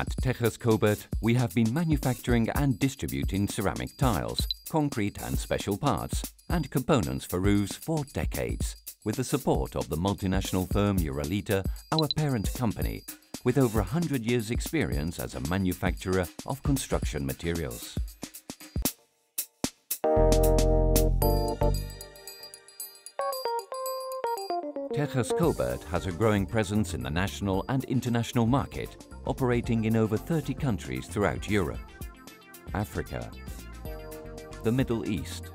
At Tejas Cobert, we have been manufacturing and distributing ceramic tiles, concrete and special parts, and components for roofs for decades, with the support of the multinational firm Uralita, our parent company, with over 100 years' experience as a manufacturer of construction materials. Tejas Cobert has a growing presence in the national and international market, operating in over 30 countries throughout Europe, Africa, the Middle East,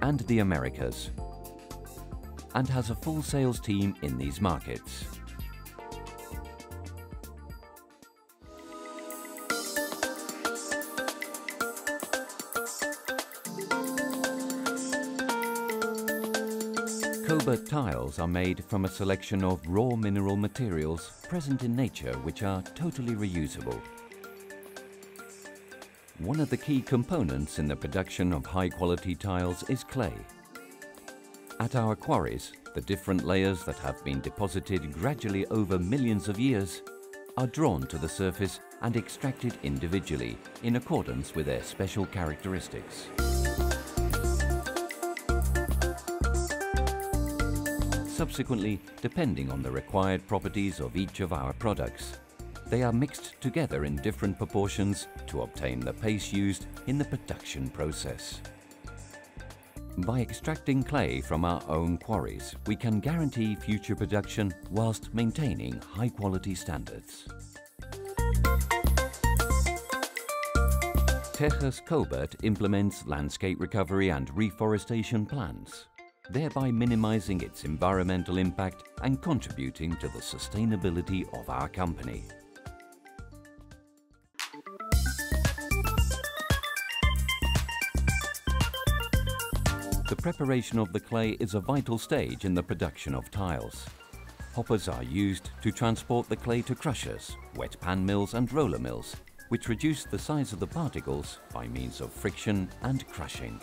and the Americas, and has a full sales team in these markets. Cobert tiles are made from a selection of raw mineral materials present in nature which are totally reusable. One of the key components in the production of high-quality tiles is clay. At our quarries, the different layers that have been deposited gradually over millions of years are drawn to the surface and extracted individually in accordance with their special characteristics. Subsequently, depending on the required properties of each of our products, they are mixed together in different proportions to obtain the paste used in the production process. By extracting clay from our own quarries, we can guarantee future production whilst maintaining high quality standards. Tejas Cobert implements landscape recovery and reforestation plans thereby minimizing its environmental impact and contributing to the sustainability of our company. The preparation of the clay is a vital stage in the production of tiles. Hoppers are used to transport the clay to crushers, wet pan mills and roller mills, which reduce the size of the particles by means of friction and crushing.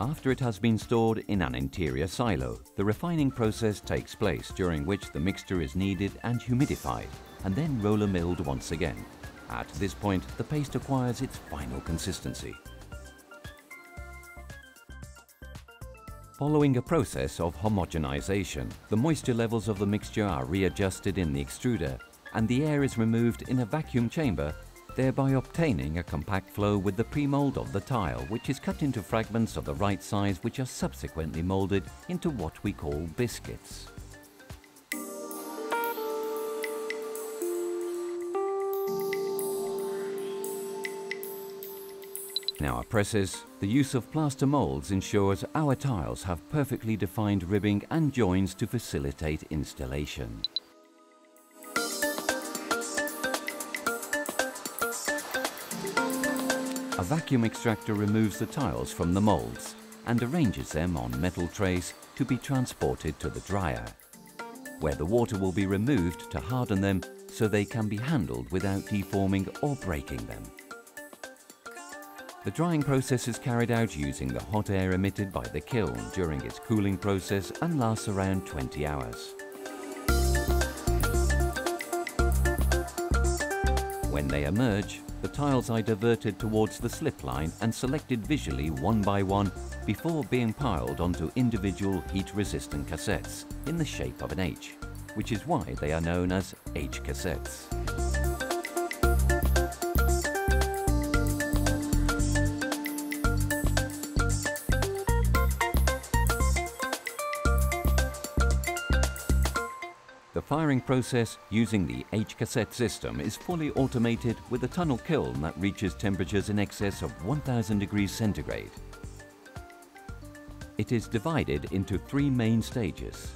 After it has been stored in an interior silo, the refining process takes place during which the mixture is kneaded and humidified and then roller milled once again. At this point, the paste acquires its final consistency. Following a process of homogenization, the moisture levels of the mixture are readjusted in the extruder and the air is removed in a vacuum chamber thereby obtaining a compact flow with the pre-mold of the tile, which is cut into fragments of the right size which are subsequently molded into what we call biscuits. In our presses, the use of plaster molds ensures our tiles have perfectly defined ribbing and joins to facilitate installation. A vacuum extractor removes the tiles from the molds and arranges them on metal trays to be transported to the dryer, where the water will be removed to harden them so they can be handled without deforming or breaking them. The drying process is carried out using the hot air emitted by the kiln during its cooling process and lasts around 20 hours. When they emerge, the tiles are diverted towards the slip line and selected visually one by one before being piled onto individual heat-resistant cassettes in the shape of an H, which is why they are known as H cassettes. The firing process using the H-cassette system is fully automated with a tunnel kiln that reaches temperatures in excess of 1000 degrees centigrade. It is divided into three main stages.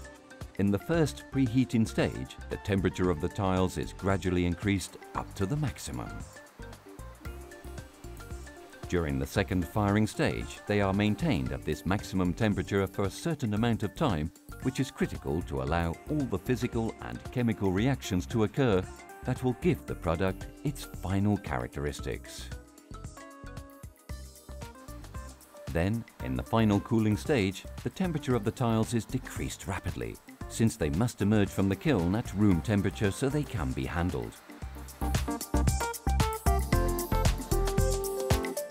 In the first preheating stage, the temperature of the tiles is gradually increased up to the maximum. During the second firing stage, they are maintained at this maximum temperature for a certain amount of time which is critical to allow all the physical and chemical reactions to occur that will give the product its final characteristics. Then, in the final cooling stage, the temperature of the tiles is decreased rapidly, since they must emerge from the kiln at room temperature so they can be handled.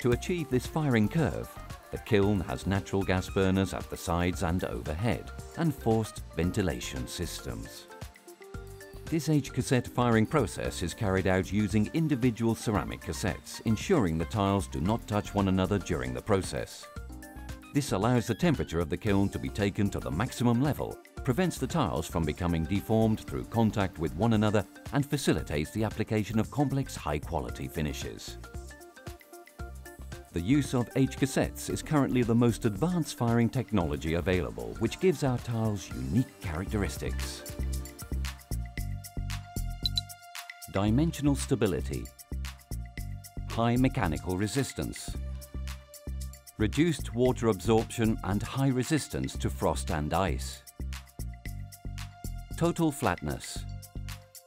To achieve this firing curve, the kiln has natural gas burners at the sides and overhead and forced ventilation systems. This H-cassette firing process is carried out using individual ceramic cassettes, ensuring the tiles do not touch one another during the process. This allows the temperature of the kiln to be taken to the maximum level, prevents the tiles from becoming deformed through contact with one another and facilitates the application of complex high-quality finishes. The use of H-cassettes is currently the most advanced firing technology available, which gives our tiles unique characteristics. Dimensional stability, high mechanical resistance, reduced water absorption and high resistance to frost and ice, total flatness,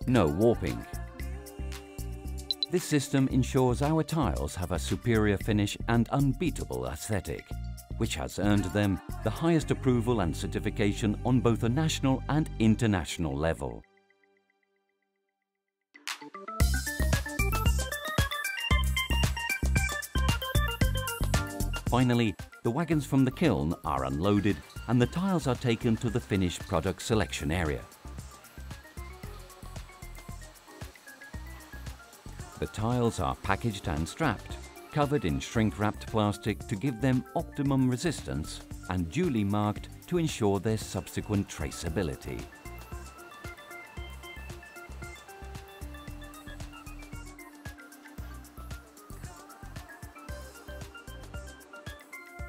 no warping, this system ensures our tiles have a superior finish and unbeatable aesthetic, which has earned them the highest approval and certification on both a national and international level. Finally, the wagons from the kiln are unloaded and the tiles are taken to the finished product selection area. The tiles are packaged and strapped, covered in shrink-wrapped plastic to give them optimum resistance and duly marked to ensure their subsequent traceability.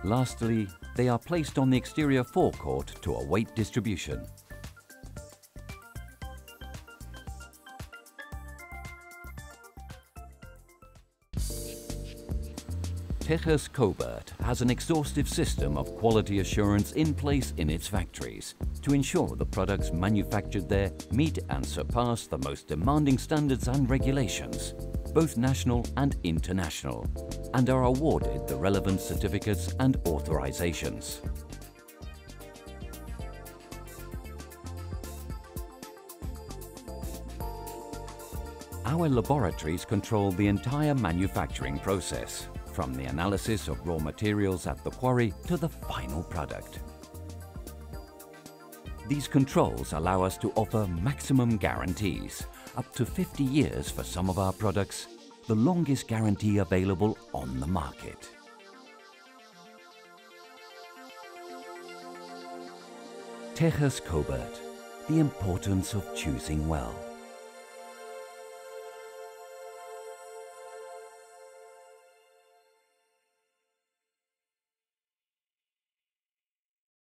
Lastly, they are placed on the exterior forecourt to await distribution. Tejas Cobert has an exhaustive system of quality assurance in place in its factories to ensure the products manufactured there meet and surpass the most demanding standards and regulations, both national and international, and are awarded the relevant certificates and authorizations. Our laboratories control the entire manufacturing process, from the analysis of raw materials at the quarry to the final product. These controls allow us to offer maximum guarantees, up to 50 years for some of our products, the longest guarantee available on the market. Tejas Cobert, the importance of choosing well.